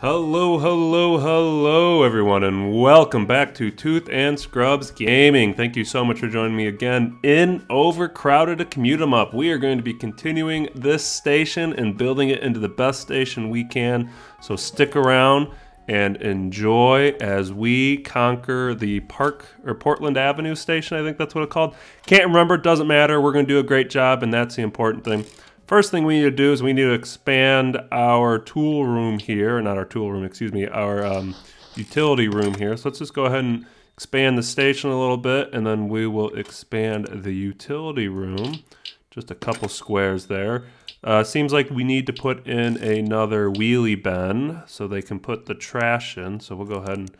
Hello, hello, hello, everyone, and welcome back to Tooth and Scrubs Gaming. Thank you so much for joining me again in Overcrowded to Commute 'em Up. We are going to be continuing this station and building it into the best station we can. So stick around and enjoy as we conquer the Park or Portland Avenue station. I think that's what it's called. Can't remember, doesn't matter. We're going to do a great job, and that's the important thing. First thing we need to do is we need to expand our tool room here, not our tool room, excuse me, our um, utility room here. So let's just go ahead and expand the station a little bit, and then we will expand the utility room. Just a couple squares there. Uh, seems like we need to put in another wheelie bin so they can put the trash in. So we'll go ahead and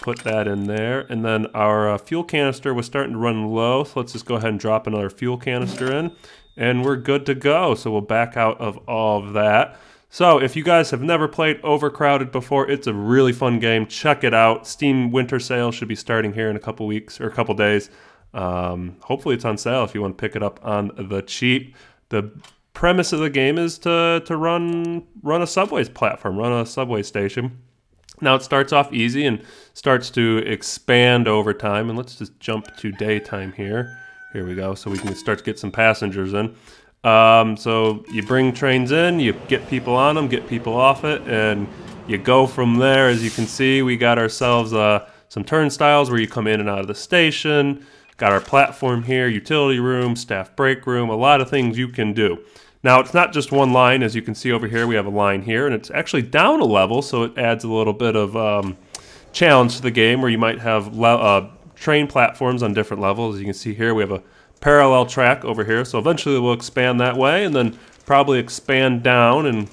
put that in there. And then our uh, fuel canister was starting to run low, so let's just go ahead and drop another fuel canister in and we're good to go. So we'll back out of all of that. So if you guys have never played Overcrowded before, it's a really fun game. Check it out. Steam Winter Sale should be starting here in a couple weeks or a couple days. Um, hopefully it's on sale if you want to pick it up on the cheap. The premise of the game is to, to run run a subway platform, run a subway station. Now it starts off easy and starts to expand over time. And let's just jump to daytime here. Here we go. So we can start to get some passengers in. Um, so you bring trains in, you get people on them, get people off it, and you go from there. As you can see, we got ourselves uh, some turnstiles where you come in and out of the station. Got our platform here, utility room, staff break room, a lot of things you can do. Now, it's not just one line. As you can see over here, we have a line here, and it's actually down a level, so it adds a little bit of um, challenge to the game where you might have uh, train platforms on different levels. As you can see here, we have a parallel track over here. So eventually we'll expand that way and then probably expand down and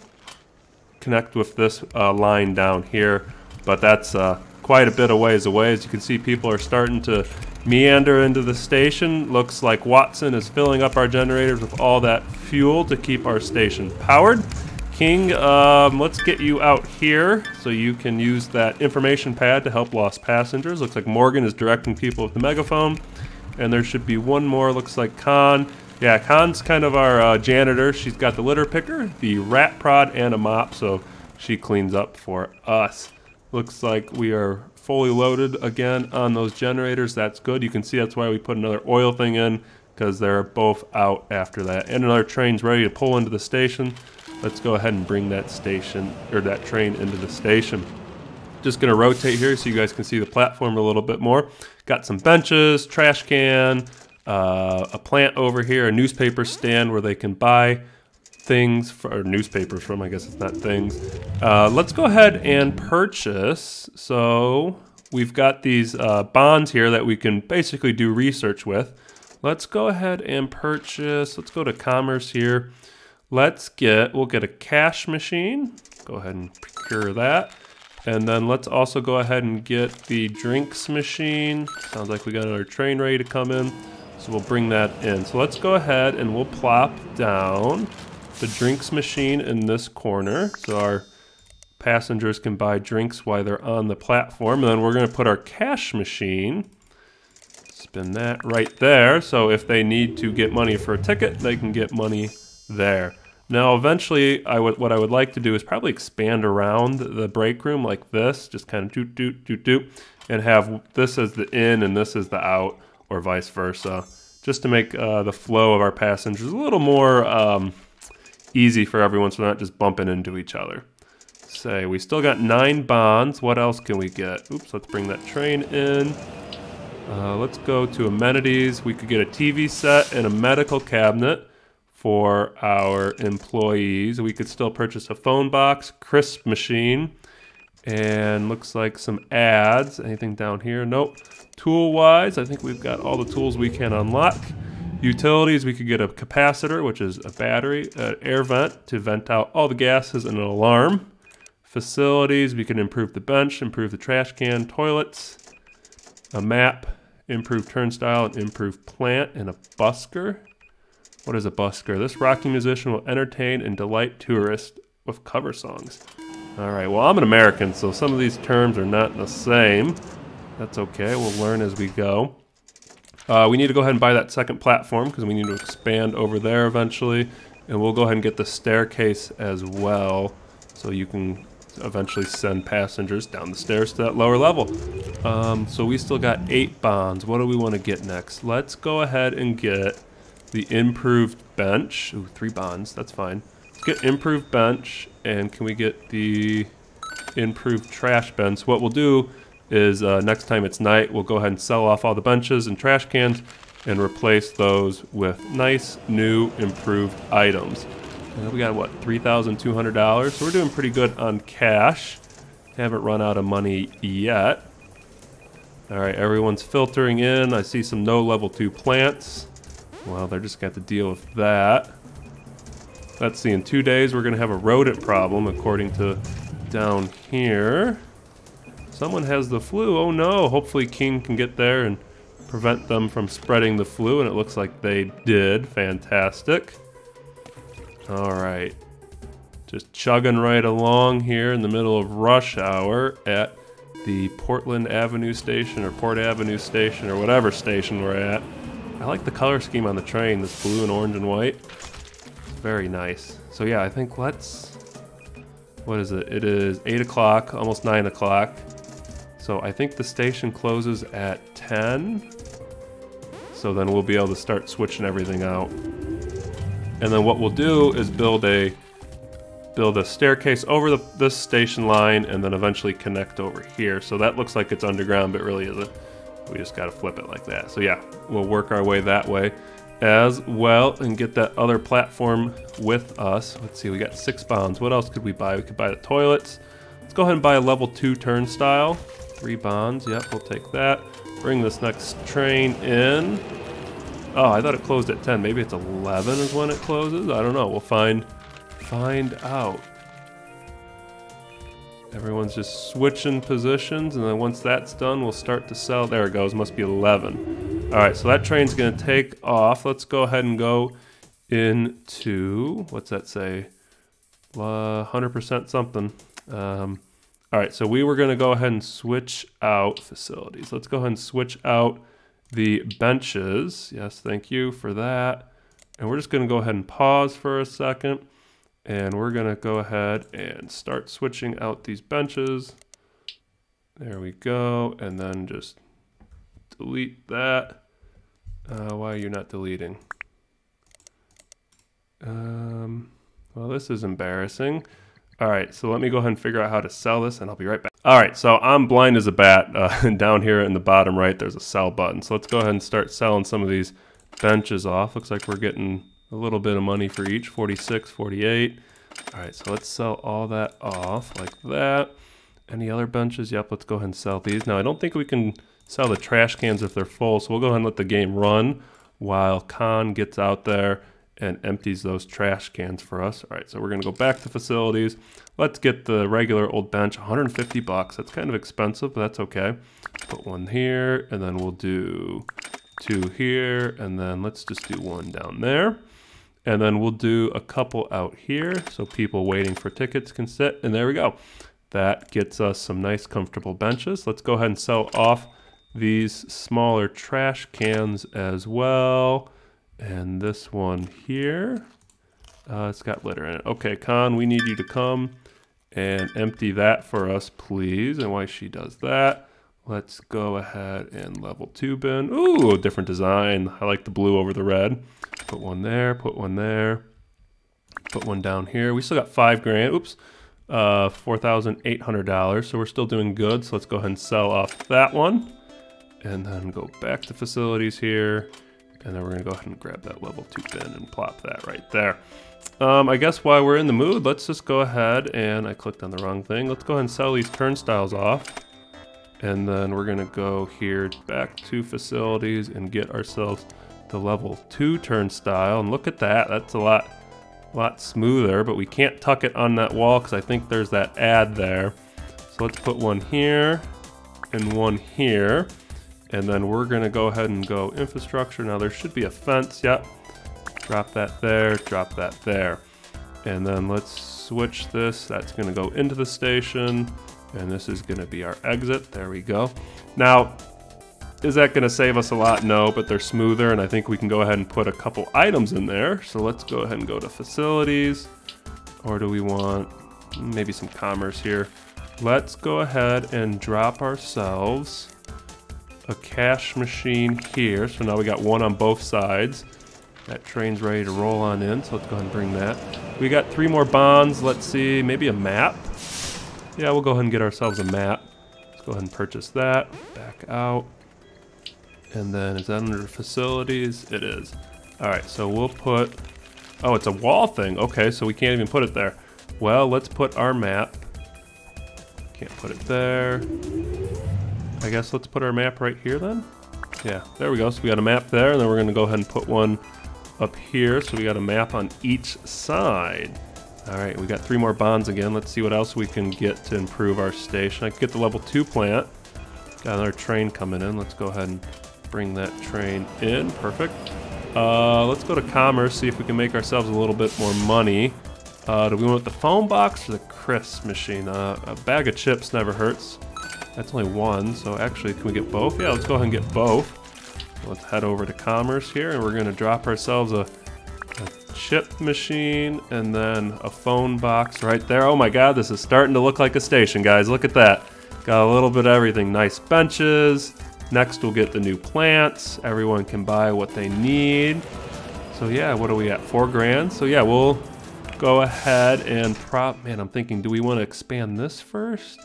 connect with this uh, line down here. But that's uh, quite a bit of ways away. As you can see, people are starting to meander into the station. Looks like Watson is filling up our generators with all that fuel to keep our station powered. King, um, let's get you out here so you can use that information pad to help lost passengers. Looks like Morgan is directing people with the megaphone. And there should be one more, looks like Khan. Yeah, Khan's kind of our uh, janitor. She's got the litter picker, the rat prod, and a mop, so she cleans up for us. Looks like we are fully loaded again on those generators. That's good. You can see that's why we put another oil thing in, because they're both out after that. And another train's ready to pull into the station. Let's go ahead and bring that station, or that train into the station. Just gonna rotate here so you guys can see the platform a little bit more. Got some benches, trash can, uh, a plant over here, a newspaper stand where they can buy things for or newspapers from. I guess it's not things. Uh, let's go ahead and purchase. So we've got these uh, bonds here that we can basically do research with. Let's go ahead and purchase. Let's go to commerce here. Let's get, we'll get a cash machine. Go ahead and procure that. And then let's also go ahead and get the drinks machine. Sounds like we got our train ready to come in. So we'll bring that in. So let's go ahead and we'll plop down the drinks machine in this corner. So our passengers can buy drinks while they're on the platform. And then we're gonna put our cash machine, spin that right there. So if they need to get money for a ticket, they can get money there. Now, eventually, I would what I would like to do is probably expand around the break room like this, just kind of doot doot doot doot, and have this as the in and this as the out, or vice versa, just to make uh, the flow of our passengers a little more um, easy for everyone, so they're not just bumping into each other. Say we still got nine bonds. What else can we get? Oops, let's bring that train in. Uh, let's go to amenities. We could get a TV set and a medical cabinet for our employees. We could still purchase a phone box, crisp machine, and looks like some ads. Anything down here? Nope. Tool-wise, I think we've got all the tools we can unlock. Utilities, we could get a capacitor, which is a battery, an air vent to vent out all the gases, and an alarm. Facilities, we can improve the bench, improve the trash can, toilets, a map, improve turnstile, and improve plant, and a busker. What is a busker? This rocking musician will entertain and delight tourists with cover songs. All right, well, I'm an American, so some of these terms are not the same. That's okay, we'll learn as we go. Uh, we need to go ahead and buy that second platform because we need to expand over there eventually. And we'll go ahead and get the staircase as well so you can eventually send passengers down the stairs to that lower level. Um, so we still got eight bonds. What do we want to get next? Let's go ahead and get the improved bench. Ooh, three bonds. That's fine. Let's get improved bench, and can we get the improved trash? So what we'll do is uh, next time it's night, we'll go ahead and sell off all the benches and trash cans and replace those with nice, new, improved items. Uh, we got, what, $3,200? So we're doing pretty good on cash. Haven't run out of money yet. All right, everyone's filtering in. I see some no level 2 plants. Well, they're just got to deal with that. Let's see, in two days we're going to have a rodent problem, according to down here. Someone has the flu. Oh no, hopefully King can get there and prevent them from spreading the flu, and it looks like they did. Fantastic. Alright. Just chugging right along here in the middle of rush hour at the Portland Avenue station or Port Avenue station or whatever station we're at. I like the color scheme on the train, this blue and orange and white. It's Very nice. So yeah, I think let's... What is it? It is 8 o'clock, almost 9 o'clock. So I think the station closes at 10. So then we'll be able to start switching everything out. And then what we'll do is build a build a staircase over the, this station line and then eventually connect over here. So that looks like it's underground, but really isn't. We just got to flip it like that. So yeah, we'll work our way that way as well and get that other platform with us. Let's see, we got six bonds. What else could we buy? We could buy the toilets. Let's go ahead and buy a level two turnstile. Three bonds, yep, we'll take that. Bring this next train in. Oh, I thought it closed at 10. Maybe it's 11 is when it closes. I don't know. We'll find find out. Everyone's just switching positions, and then once that's done, we'll start to sell. There it goes. Must be 11. All right, so that train's going to take off. Let's go ahead and go into, what's that say? 100% something. Um, all right, so we were going to go ahead and switch out facilities. Let's go ahead and switch out the benches. Yes, thank you for that. And we're just going to go ahead and pause for a second. And we're going to go ahead and start switching out these benches. There we go. And then just delete that. Uh, why are you not deleting? Um, well, this is embarrassing. All right, so let me go ahead and figure out how to sell this and I'll be right back. All right, so I'm blind as a bat. Uh, down here in the bottom right, there's a sell button. So let's go ahead and start selling some of these benches off. Looks like we're getting a little bit of money for each, 46, 48. All right, so let's sell all that off like that. Any other benches? Yep, let's go ahead and sell these. Now, I don't think we can sell the trash cans if they're full, so we'll go ahead and let the game run while Khan gets out there and empties those trash cans for us. All right, so we're gonna go back to facilities. Let's get the regular old bench, 150 bucks. That's kind of expensive, but that's okay. Put one here, and then we'll do two here, and then let's just do one down there. And then we'll do a couple out here, so people waiting for tickets can sit, and there we go. That gets us some nice comfortable benches. Let's go ahead and sell off these smaller trash cans as well. And this one here, uh, it's got litter in it. Okay, Khan, we need you to come and empty that for us, please. And while she does that, let's go ahead and level two bin. Ooh, different design. I like the blue over the red. Put one there, put one there, put one down here. We still got five grand. Oops. Uh, $4,800. So we're still doing good. So let's go ahead and sell off that one. And then go back to facilities here. And then we're gonna go ahead and grab that level two bin and plop that right there. Um, I guess while we're in the mood, let's just go ahead and I clicked on the wrong thing. Let's go ahead and sell these turnstiles off. And then we're gonna go here back to facilities and get ourselves the level two turnstile. And look at that, that's a lot, lot smoother, but we can't tuck it on that wall because I think there's that ad there. So let's put one here and one here. And then we're gonna go ahead and go infrastructure. Now there should be a fence, yep. Drop that there, drop that there. And then let's switch this. That's gonna go into the station. And this is gonna be our exit. There we go. Now, is that gonna save us a lot? No, but they're smoother and I think we can go ahead and put a couple items in there. So let's go ahead and go to facilities. Or do we want, maybe some commerce here. Let's go ahead and drop ourselves a cash machine here. So now we got one on both sides. That train's ready to roll on in, so let's go ahead and bring that. We got three more bonds. Let's see, maybe a map? Yeah, we'll go ahead and get ourselves a map. Let's go ahead and purchase that. Back out. And then is that under facilities? It is. All right, so we'll put, oh, it's a wall thing. Okay, so we can't even put it there. Well, let's put our map. Can't put it there. I guess let's put our map right here then. Yeah, there we go. So we got a map there, and then we're gonna go ahead and put one up here. So we got a map on each side. All right, we got three more bonds again. Let's see what else we can get to improve our station. I can get the level two plant. Got another train coming in. Let's go ahead and bring that train in. Perfect. Uh, let's go to commerce, see if we can make ourselves a little bit more money. Uh, do we want the phone box or the crisp machine? Uh, a bag of chips never hurts. That's only one, so actually, can we get both? Yeah, let's go ahead and get both. Let's head over to commerce here, and we're going to drop ourselves a, a chip machine and then a phone box right there. Oh my god, this is starting to look like a station, guys. Look at that. Got a little bit of everything. Nice benches. Next, we'll get the new plants. Everyone can buy what they need. So yeah, what are we at? Four grand. So yeah, we'll go ahead and prop. Man, I'm thinking, do we want to expand this first?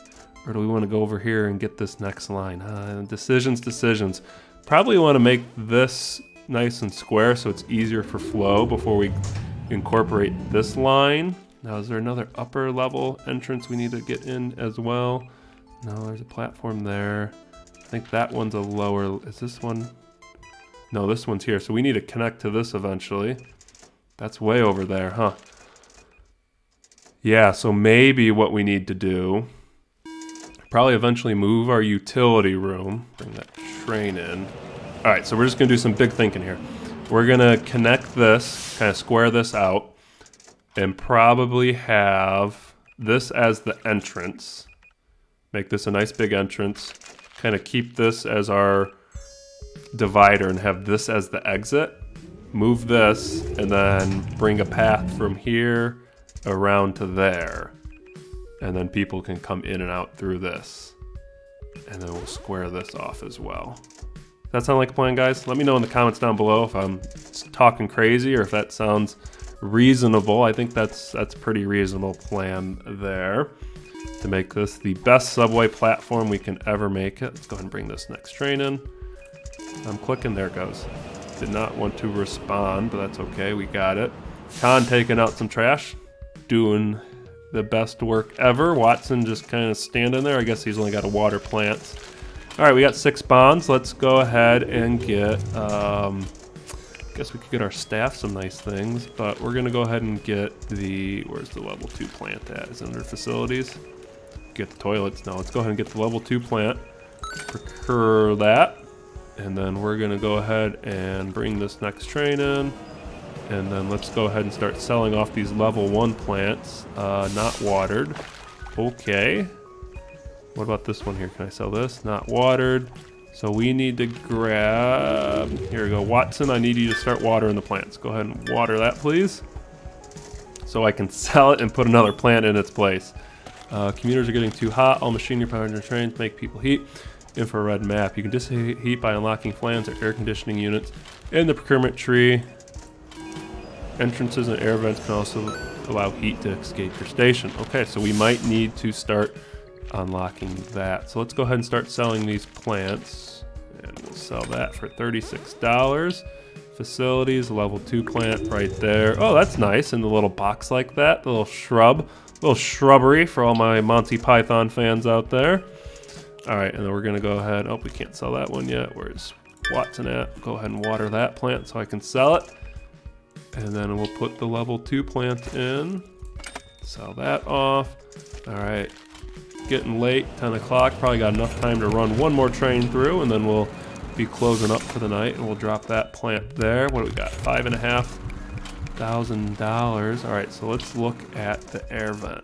Or do we want to go over here and get this next line? Uh, decisions, decisions. Probably want to make this nice and square so it's easier for flow before we incorporate this line. Now, is there another upper level entrance we need to get in as well? No, there's a platform there. I think that one's a lower, is this one? No, this one's here, so we need to connect to this eventually. That's way over there, huh? Yeah, so maybe what we need to do, probably eventually move our utility room, bring that train in. All right, so we're just gonna do some big thinking here. We're gonna connect this, kind of square this out, and probably have this as the entrance. Make this a nice big entrance. Kind of keep this as our divider and have this as the exit. Move this and then bring a path from here around to there. And then people can come in and out through this. And then we'll square this off as well. That sound like a plan, guys? Let me know in the comments down below if I'm talking crazy or if that sounds reasonable. I think that's that's pretty reasonable plan there to make this the best subway platform we can ever make it. Let's go ahead and bring this next train in. I'm clicking, there goes. Did not want to respond, but that's okay, we got it. Khan taking out some trash doing the best work ever. Watson just kind of standing there. I guess he's only got a water plant. All right, we got six bonds. Let's go ahead and get, um, I guess we could get our staff some nice things, but we're gonna go ahead and get the, where's the level two plant at? Is it under facilities? Get the toilets. No, let's go ahead and get the level two plant. Procure that. And then we're gonna go ahead and bring this next train in. And then let's go ahead and start selling off these level one plants, uh, not watered. Okay. What about this one here? Can I sell this? Not watered. So we need to grab, here we go. Watson, I need you to start watering the plants. Go ahead and water that, please. So I can sell it and put another plant in its place. Uh, commuters are getting too hot. All machinery powered trains make people heat. Infrared map. You can dissipate heat by unlocking fans or air conditioning units in the procurement tree. Entrances and air vents can also allow heat to escape your station. Okay, so we might need to start unlocking that. So let's go ahead and start selling these plants. And we'll sell that for $36. Facilities, level 2 plant right there. Oh, that's nice in the little box like that. The little shrub. Little shrubbery for all my Monty Python fans out there. All right, and then we're going to go ahead. Oh, we can't sell that one yet. Where's Watson at? Go ahead and water that plant so I can sell it. And then we'll put the level two plant in. Sell that off. All right, getting late, 10 o'clock. Probably got enough time to run one more train through and then we'll be closing up for the night and we'll drop that plant there. What do we got? Five and a half thousand dollars. All right, so let's look at the air vent.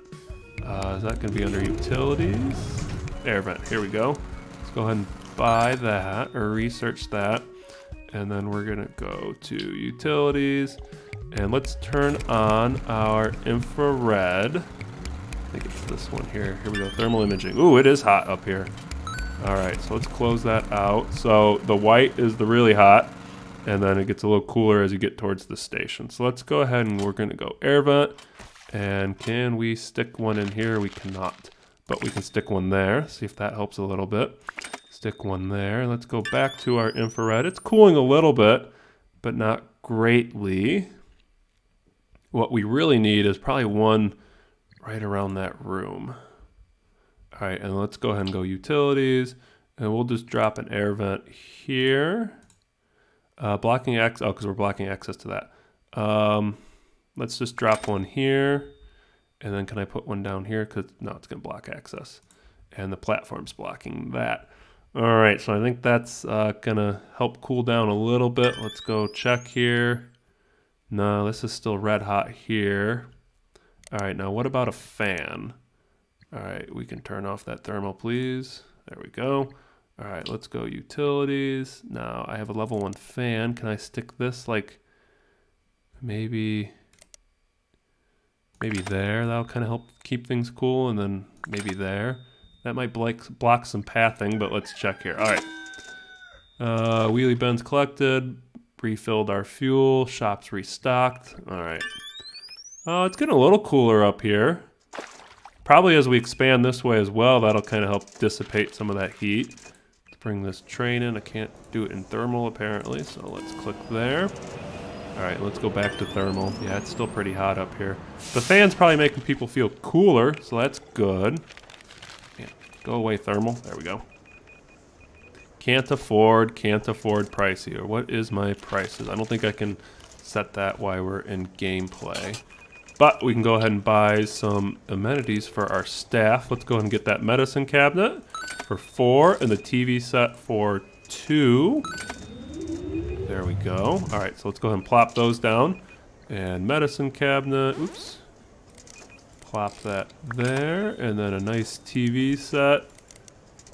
Uh, is that gonna be under utilities? Air vent, here we go. Let's go ahead and buy that or research that and then we're gonna go to utilities and let's turn on our infrared. Think it's this one here. Here we go, thermal imaging. Ooh, it is hot up here. All right, so let's close that out. So the white is the really hot, and then it gets a little cooler as you get towards the station. So let's go ahead and we're gonna go air vent. And can we stick one in here? We cannot, but we can stick one there. See if that helps a little bit. Stick one there. Let's go back to our infrared. It's cooling a little bit, but not greatly. What we really need is probably one right around that room. All right, and let's go ahead and go utilities, and we'll just drop an air vent here. Uh, blocking access, oh, because we're blocking access to that. Um, let's just drop one here, and then can I put one down here? Because no, it's gonna block access. And the platform's blocking that. All right, so I think that's uh, gonna help cool down a little bit. Let's go check here. No, this is still red hot here. All right, now what about a fan? All right, we can turn off that thermal, please. There we go. All right, let's go utilities. Now I have a level one fan. Can I stick this like maybe, maybe there? That'll kind of help keep things cool. And then maybe there. That might block, block some pathing, but let's check here. All right. Uh, wheelie bins collected. Refilled our fuel. Shops restocked. All right. Oh, it's getting a little cooler up here. Probably as we expand this way as well, that'll kind of help dissipate some of that heat. Let's bring this train in. I can't do it in thermal apparently, so let's click there. All right, let's go back to thermal. Yeah, it's still pretty hot up here. The fan's probably making people feel cooler, so that's good. Yeah, go away thermal. There we go. Can't afford, can't afford pricey. Or what is my prices? I don't think I can set that while we're in gameplay. But we can go ahead and buy some amenities for our staff. Let's go ahead and get that medicine cabinet for four and the TV set for two. There we go. All right, so let's go ahead and plop those down. And medicine cabinet, oops. Plop that there. And then a nice TV set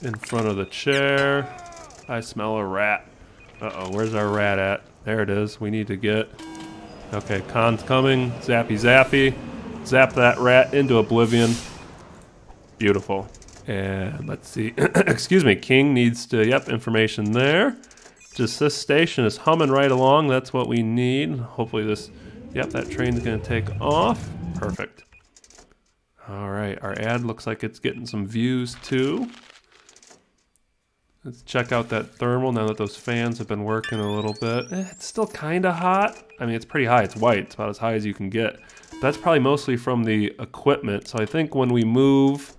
in front of the chair. I smell a rat. Uh-oh, where's our rat at? There it is. We need to get Okay, Khan's coming. Zappy zappy. Zap that rat into oblivion. Beautiful. And let's see. Excuse me. King needs to, yep, information there. Just this station is humming right along. That's what we need. Hopefully this, yep, that train's going to take off. Perfect. All right, our ad looks like it's getting some views too. Let's check out that thermal now that those fans have been working a little bit. Eh, it's still kind of hot. I mean, it's pretty high. It's white. It's about as high as you can get. That's probably mostly from the equipment. So I think when we move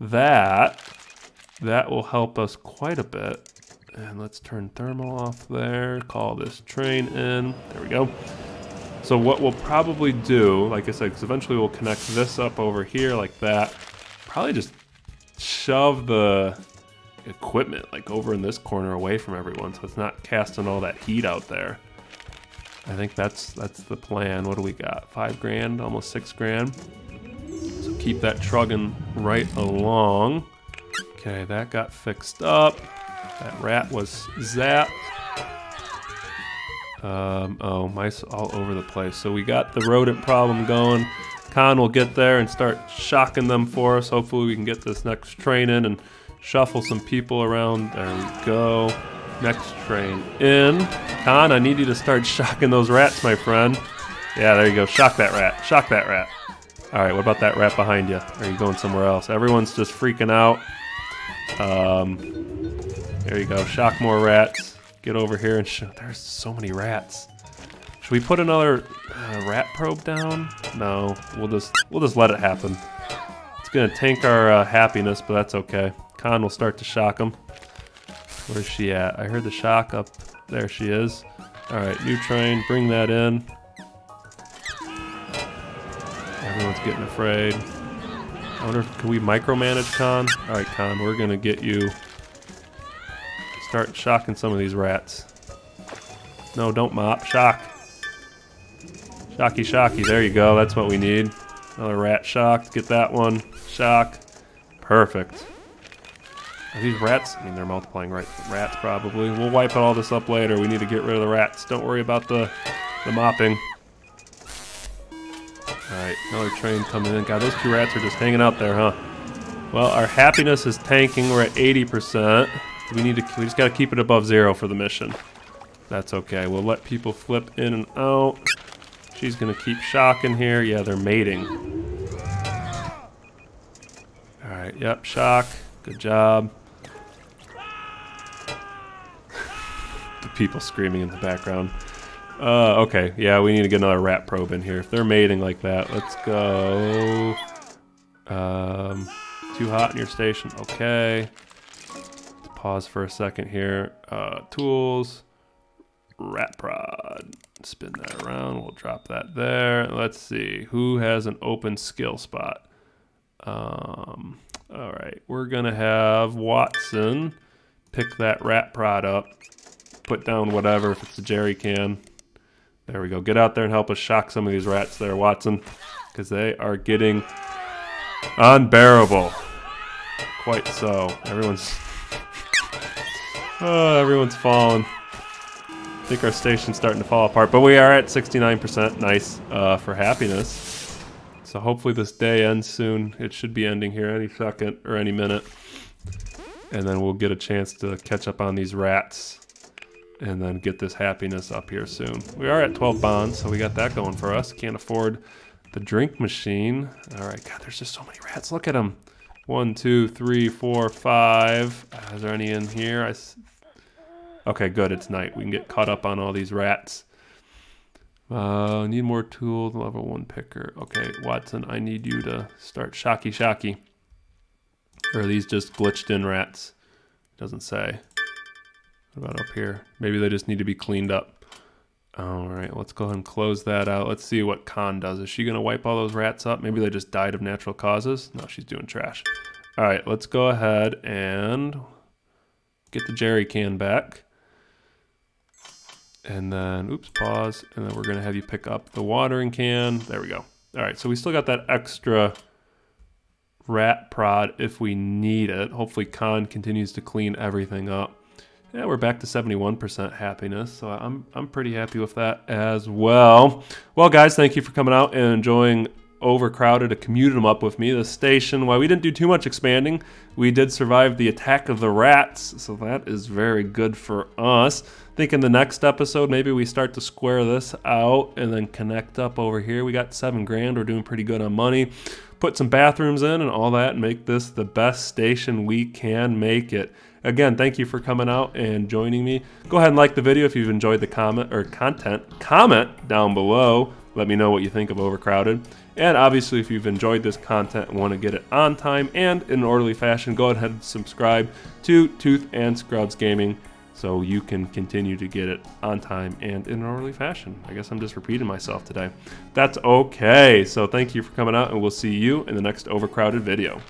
that, that will help us quite a bit. And let's turn thermal off there. Call this train in. There we go. So what we'll probably do, like I said, because eventually we'll connect this up over here like that. Probably just shove the equipment like over in this corner away from everyone so it's not casting all that heat out there. I think that's that's the plan. What do we got? Five grand, almost six grand. So keep that trugging right along. Okay, that got fixed up. That rat was zapped. Um, oh, mice all over the place. So we got the rodent problem going. Khan will get there and start shocking them for us. Hopefully we can get this next train in and Shuffle some people around. There we go. Next train in. Khan, I need you to start shocking those rats, my friend. Yeah, there you go. Shock that rat. Shock that rat. All right, what about that rat behind you? Are you going somewhere else? Everyone's just freaking out. Um, there you go. Shock more rats. Get over here and show. There's so many rats. Should we put another uh, rat prod down? No, we'll just we'll just let it happen. It's gonna tank our uh, happiness, but that's okay. Khan will start to shock him. Where's she at? I heard the shock up. There she is. Alright, new train. Bring that in. Everyone's getting afraid. I wonder if can we micromanage Khan? Alright, Khan, we're gonna get you. Start shocking some of these rats. No, don't mop. Shock. Shocky, shocky. There you go. That's what we need. Another rat shocked. Get that one. Shock. Perfect. Are these rats? I mean, they're multiplying right. Rats, probably. We'll wipe all this up later. We need to get rid of the rats. Don't worry about the, the mopping. Alright, another train coming in. God, those two rats are just hanging out there, huh? Well, our happiness is tanking. We're at 80%. We need to, we just gotta keep it above zero for the mission. That's okay. We'll let people flip in and out. She's gonna keep shocking here. Yeah, they're mating. Alright, yep, shock. Good job. The people screaming in the background. Uh, okay, yeah, we need to get another rat prod in here. If they're mating like that, let's go. Um, too hot in your station. Okay. Let's pause for a second here. Uh, tools. Rat prod. Spin that around. We'll drop that there. Let's see. Who has an open skill spot? Um, all right. We're going to have Watson pick that rat prod up. Put down whatever if it's a jerry can. There we go. Get out there and help us shock some of these rats there, Watson. Because they are getting unbearable. Quite so. Everyone's... Oh, everyone's falling. I think our station's starting to fall apart. But we are at 69%. Nice uh, for happiness. So hopefully this day ends soon. It should be ending here any second or any minute. And then we'll get a chance to catch up on these rats and then get this happiness up here soon. We are at 12 bonds, so we got that going for us. Can't afford the drink machine. All right, God, there's just so many rats. Look at them. One, two, three, four, five. Uh, is there any in here? I okay, good. It's night. We can get caught up on all these rats. Uh, need more tools. Level one picker. Okay, Watson, I need you to start shocky shocky. Or are these just glitched in rats? Doesn't say. What about up here? Maybe they just need to be cleaned up. All right, let's go ahead and close that out. Let's see what Khan does. Is she going to wipe all those rats up? Maybe they just died of natural causes. No, she's doing trash. All right, let's go ahead and get the jerry can back. And then, oops, pause. And then we're going to have you pick up the watering can. There we go. All right, so we still got that extra rat prod if we need it. Hopefully Khan continues to clean everything up. Yeah, we're back to 71% happiness, so I'm, I'm pretty happy with that as well. Well, guys, thank you for coming out and enjoying Overcrowded to commute them up with me. The station, while we didn't do too much expanding, we did survive the attack of the rats, so that is very good for us. I think in the next episode, maybe we start to square this out and then connect up over here. We got seven grand. We're doing pretty good on money. Put some bathrooms in and all that and make this the best station we can make it. Again, thank you for coming out and joining me. Go ahead and like the video if you've enjoyed the comment or content. Comment down below. Let me know what you think of Overcrowded. And obviously, if you've enjoyed this content and want to get it on time and in an orderly fashion, go ahead and subscribe to Tooth and Scrubs Gaming so you can continue to get it on time and in an orderly fashion. I guess I'm just repeating myself today. That's okay. So thank you for coming out, and we'll see you in the next Overcrowded video.